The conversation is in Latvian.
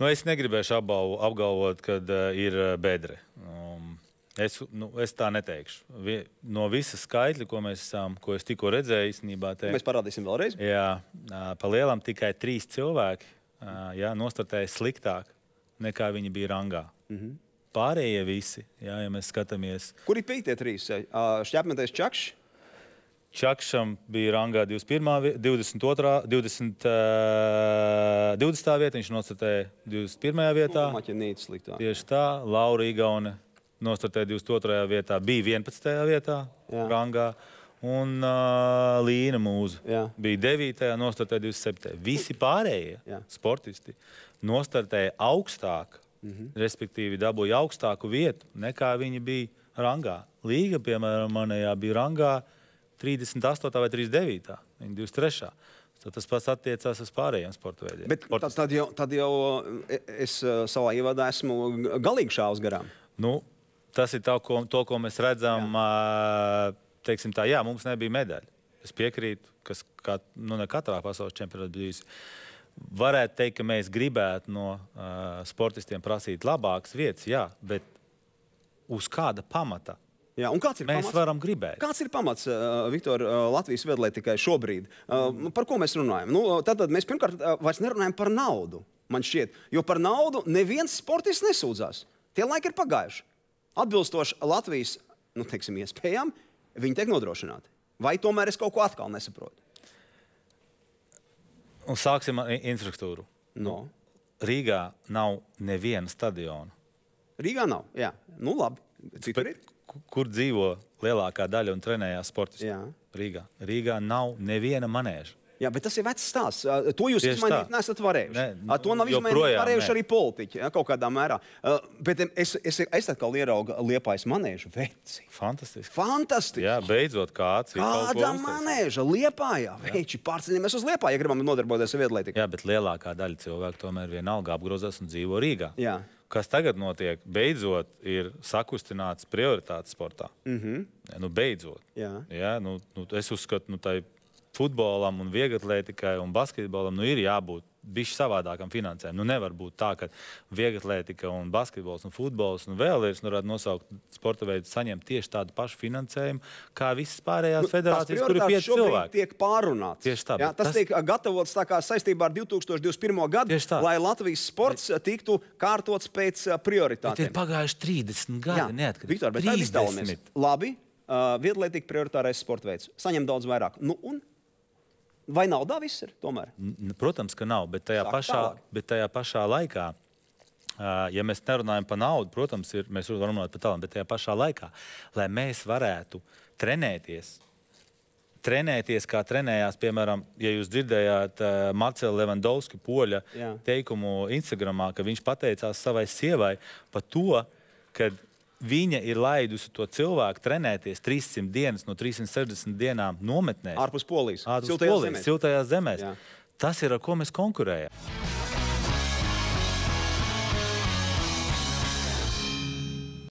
Nu, es negribēšu apbalvo, apgalvot, ka uh, ir uh, bedre. Um, es, nu, es tā neteikšu. Vi, no visas skaitļa, ko mēs esam, ko es tikko redzēju, īstenībā te, Mēs parādīsim vēlreiz. jā, uh, pa lielam tikai trīs cilvēki uh, jā, nostartēja sliktāk nekā viņi bija rangā. Mm -hmm. Pārējie visi, jā, ja mēs skatāmies, Kur ir pītie trīs? Šķēpmetais Čakšs. Čakšam bija rangā 21. vi- 22. 20. Uh, 20. vietā, viņš nostartēja 21. vietā. Maķenītis sliktāk. Tieši tā, Laura Igaune nostartēja 22. vietā, bija 11. vietā Jā. rangā. Un uh, Līna Mūza Jā. bija 9. nostartēja 27. Visi pārējie Jā. sportisti nostartēja augstāk, mm -hmm. respektīvi dabūja augstāku vietu nekā viņi bija rangā. Līga, piemēram, manējā bija rangā 38. vai 39. Viņa 23. Tad tas pats attiecās uz pārējiem sporta veidiem. Bet tad, tad, jau, tad jau e- es ā, savā ievadā esmu galīgi šāvis garām. Nu, tas ir tā, ko, to, ko mēs redzam. ā, Teiksim tā, jā, mums nebija medaļa. Es piekrītu, kas kā, nu, ne katrā pasaules čempionātā bijusi. Varētu teikt, ka mēs gribētu no uh, sportistiem prasīt labākas vietas, jā, bet uz kāda pamata Jā, un kāds ir mēs pamats? varam gribēt? Kāds ir pamats, uh, Viktor, uh, Latvijas vedlē tikai šobrīd? Uh, par ko mēs runājam? Nu, tad, mēs pirmkārt uh, vairs nerunājam par naudu, man šķiet. Jo par naudu neviens sportists nesūdzās. Tie laiki ir pagājuši. Atbilstoši Latvijas nu, teiksim, iespējām, viņi tiek nodrošināti. Vai tomēr es kaut ko atkal nesaprotu? Un sāksim ar infrastruktūru. No. Rīgā nav neviena stadiona. Rīgā nav. Jā, nu labi. Citur ir. Ku- Kur dzīvo lielākā daļa un trenējās sportisti? Jā. Rīgā. Rīgā nav neviena manēža. Jā, bet tas ir vecs stāsts. To jūs Tieši izmainīt tā. nesat varējuši. Nē, Ā, to nav izmainīt varējuši nē. arī politiķi ja, kaut kādā mērā. Uh, Bet es, es, es atkal ieraugu liepais manēžu veci. Fantastiski. Fantastiski! Jā, beidzot, kāds ir Kāda manēža liepājā? Veči, pārceļamies uz liepāju, ja gribam nodarboties ar viedlētiku. Jā, bet lielākā daļa cilvēku tomēr vienalga apgrozās un dzīvo Rīgā. Jā. Kas tagad notiek? Beidzot, ir sakustināts prioritātes sportā. Mm -hmm. nu, beidzot. Jā. Jā, nu, nu, es uzskatu, ka nu, tai futbolam, un vieglatlētikai un basketbolam nu, ir jābūt bišķi savādākam finansējumam. Nu, nevar būt tā, ka vieglatlētika un basketbols un futbols un vēl es nu, varētu nosaukt sporta veidu, saņem tieši tādu pašu finansējumu kā visas pārējās Nu, federācijas, kur ir pieci cilvēki. tiek pārunāts. Tieši tā, Jā, bet tas, tas- tiek gatavots tā kā saistībā ar 2021. gadu, lai Latvijas sports tiktu kārtots pēc ā, Bet ir prioritātēm. pagājuši 30 gadi, neatkarīgi. Viktor, bet tā ir izdalāmies. Labi, uh, viedlētika prioritārais sporta veids. Saņem daudz vairāk. Nu, un? Vai naudā viss ir tomēr? Protams, ka nav, bet tajā, Sāk pašā, tālāk. bet tajā pašā laikā, ja mēs nerunājam par naudu, protams, ir, mēs varam runāt par tādu, bet tajā pašā laikā, lai mēs varētu trenēties, trenēties kā trenējās, piemēram, ja jūs dzirdējāt uh, Marcela Levandovska poļa Jā. teikumu Instagramā, ka viņš pateicās savai sievai par to, ka viņa ir laidusi to cilvēku trenēties 300 dienas no 360 dienām nometnē. Ārpus polijas. Ārpus Siltajās Polijas, zemēs. siltajās zemēs. Jā. Tas ir ar ko mēs konkurējam.